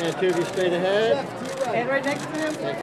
And two of you straight ahead. And right next to him?